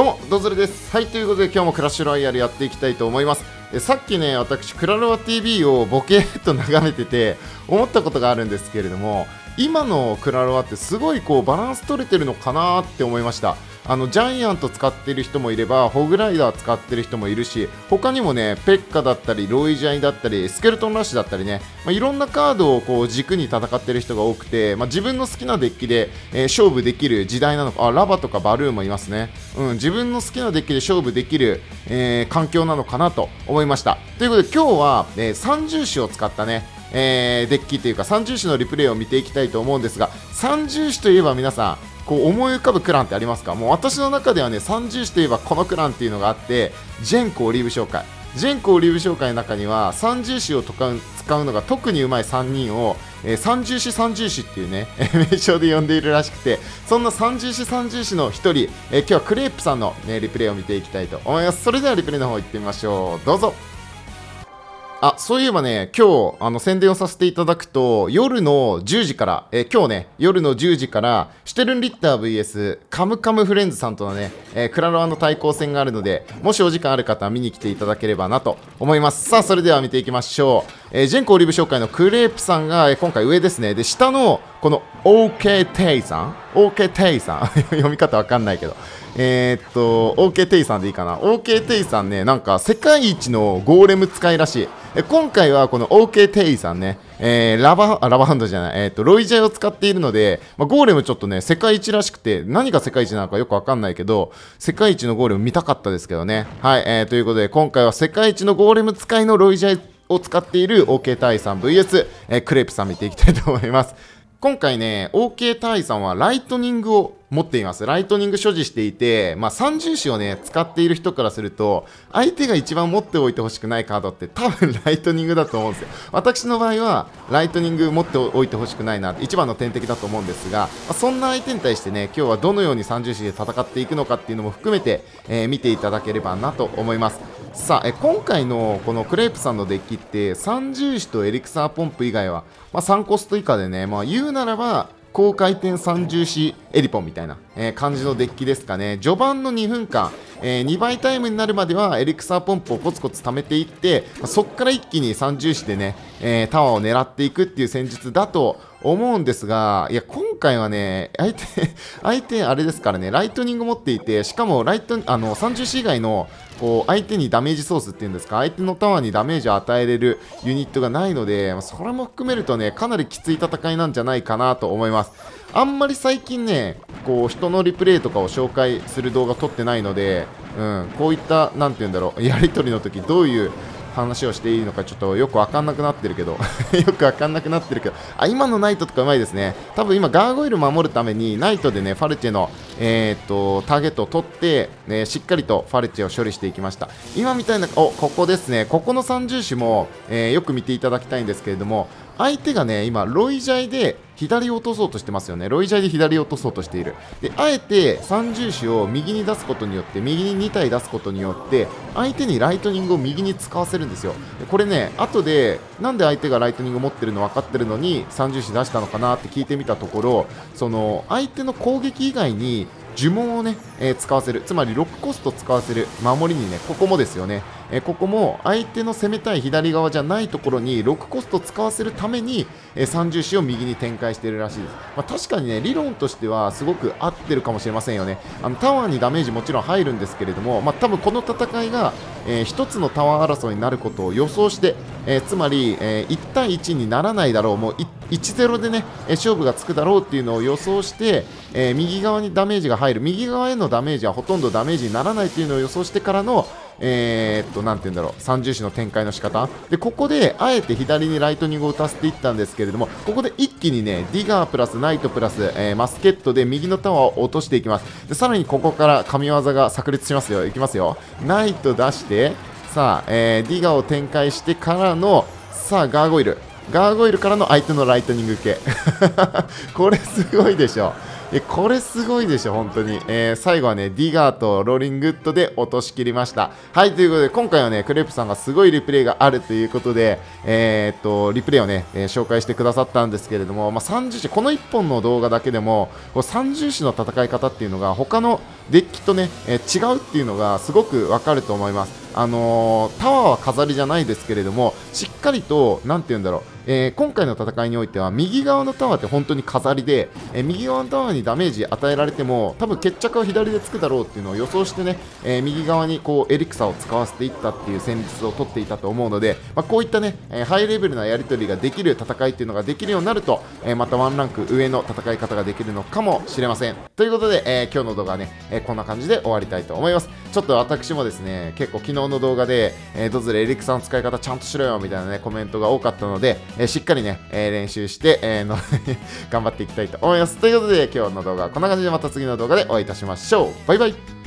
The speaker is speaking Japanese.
どうも、ドズルです。はい、ということで今日もクラッシュロイヤルやっていきたいと思います。えさっきね、私、クラロワ TV をボケーっと眺めてて思ったことがあるんですけれども、今のクラロワってすごいこうバランス取れてるのかなって思いました。あのジャイアント使ってる人もいればホグライダー使ってる人もいるし他にもねペッカだったりロイジャイだったりスケルトンラッシュだったりね、まあ、いろんなカードをこう軸に戦ってる人が多くて、まあ、自分の好きなデッキで、えー勝負できる時代なのかあラバとかバルーンもいますね、うん、自分の好きなデッキで勝負できる、えー環境なのかなと思いました。ということで今日は、えー三重視を使ったねえーデッキというか三重視のリプレイを見ていきたいと思うんですが三重視といえば皆さんこう思い浮かぶクランってありますか？もう私の中ではね三重視といえばこのクランっていうのがあってジェンコオリーブ紹介。ジェンコオリーブ紹介の中には三重視を使う使うのが特にうまい3人を、えー三重視三重視っていうねえー 名称で呼んでいるらしくてそんな三重視三重視の1人、えー今日はクレープさんの、ね、リプレイを見ていきたいと思います。それではリプレイの方行ってみましょう。どうぞ。あそういえばね、今日あの宣伝をさせていただくと、夜の10時から、えー今日ね、夜の10時から、シュテルンリッター VS カムカムフレンズさんとのね、えークラロワの対抗戦があるので、もしお時間ある方は見に来ていただければなと思います。さあ、それでは見ていきましょう。えージェンコオリブ紹介のクレープさんが、えー今回上ですね。で、下のこの OK テイさん ?OK テイさん？読み方わかんないけど。えーっと、OK テイさんでいいかな？OK テイさんね、なんか世界一のゴーレム使いらしい。え今回はこの OK テイさんね、えーラバラバハンドじゃない、えっと、ロイジャイを使っているので、まあ、ゴーレムちょっとね、世界一らしくて、何が世界一なのかよくわかんないけど、世界一のゴーレム見たかったですけどね。はい、えーということで、今回は世界一のゴーレム使いのロイジャイを使っている OK タイさん VS、えークレープさん見ていきたいと思います。今回ね、OK タイさんはライトニングを持っています。ライトニング所持していて、まあ、三銃士をね、使っている人からすると、相手が一番持っておいてほしくないカードって多分 ライトニングだと思うんですよ。私の場合は、ライトニング持っておいてほしくないな、一番の天敵だと思うんですが、まあそんな相手に対してね、今日はどのように三銃士で戦っていくのかっていうのも含めて、えー見ていただければなと思います。さあえ今回のこのクレープさんのデッキって三銃士とエリクサーポンプ以外は、まあ、3コスト以下でね、まあ、言うならば高回転三重視エリポンみたいな、えー感じのデッキですかね。序盤の2分間、えー2倍タイムになるまではエリクサーポンプをコツコツ貯めていって、まあそこから一気に三重視でね、えータワーを狙っていくっていう戦術だと思うんですが、いや、今回はね、相手、相手、あれですからね、ライトニング持っていて、しかも、ライト、あの、30視以外の、こう、相手にダメージソースっていうんですか、相手のタワーにダメージを与えれるユニットがないので、それも含めるとね、かなりきつい戦いなんじゃないかなと思います。あんまり最近ね、こう、人のリプレイとかを紹介する動画撮ってないので、うん、こういった、なて言うんだろう、やりとりの時どういう、話をしていいのかちょっとよく分かんなくなってるけど よく分かんなくなってるけどあ今のナイトとかうまいですね。多分今ガーゴイル守るためにナイトでねファルチェの、えーっとターゲットを取って、ね、しっかりとファルチェを処理していきました。今みたいなおここですね。ここの三重視も、えーよく見ていただきたいんですけれども相手がね今ロイジャイで左を落とそうとしてますよね。ロイジャイで左を落とそうとしている。であえて三重視を右に出すことによって右に2体出すことによって相手にライトニングを右に使わせるんですよ。でこれね後でなんで相手がライトニング持ってるの分かってるのに三重視出したのかなって聞いてみたところその相手の攻撃以外に呪文をね、えー使わせる。つまり6コスト使わせる守りにねここもですよね、えここも相手の攻めたい左側じゃないところに6コスト使わせるために、えー、三重視を右に展開しているらしいです、まあ、確かにね理論としてはすごく合ってるかもしれませんよね。あのタワーにダメージもちろん入るんですけれども、まあ、多分この戦いが、え1つのタワー争いになることを予想して、えつまり、え1対1にならないだろうもう1-0でね、勝負がつくだろうっていうのを予想して、え右側にダメージが入る。右側へのダメージはほとんどダメージにならないっていうのを予想してからのえーっと、なて言うんだろう、三銃士の展開の仕方で、ここで、あえて左にライトニングを打たせていったんですけれども、ここで一気にね、ディガープラスナイトプラス、えーマスケットで右のタワーを落としていきます。で、さらにここから神業が炸裂しますよ。いきますよ。ナイト出して、さあ、えーディガーを展開してからの、さあ、ガーゴイル。ガーゴイルからの相手のライトニング系。これすごいでしょ。えこれすごいでしょ、本当に。えー、最後はね、ディガーとローリングウッドで落としきりました。はい、ということで、今回はね、クレープさんがすごいリプレイがあるということで、えー、っと、リプレイをね、えー、紹介してくださったんですけれども、まあ、三銃士、この1本の動画だけでも、こう三銃士の戦い方っていうのが、他のデッキとね、え、違うっていうのがすごくわかると思います。あのー、タワーは飾りじゃないですけれども、しっかりと、なんて言うんだろう、えー、今回の戦いにおいては右側のタワーって本当に飾りで、えー、右側のタワーにダメージ与えられても多分決着は左でつくだろうっていうのを予想してね、え、右側にこうエリクサを使わせていったっていう戦術を取っていたと思うので、まあ、こういったね、えハイレベルなやり取りができる戦いっていうのができるようになると、えまたワンランク上の戦い方ができるのかもしれません。ということで、え今日の動画はね、えこんな感じで終わりたいと思います。ちょっと私もですね結構昨日の動画で、えー、どずれエリックさんの使い方ちゃんとしろよみたいなねコメントが多かったので、えしっかりね、えー、練習して、えー、の 頑張っていきたいと思います。ということで、今日の動画はこんな感じでまた次の動画でお会いいたしましょう。バイバイ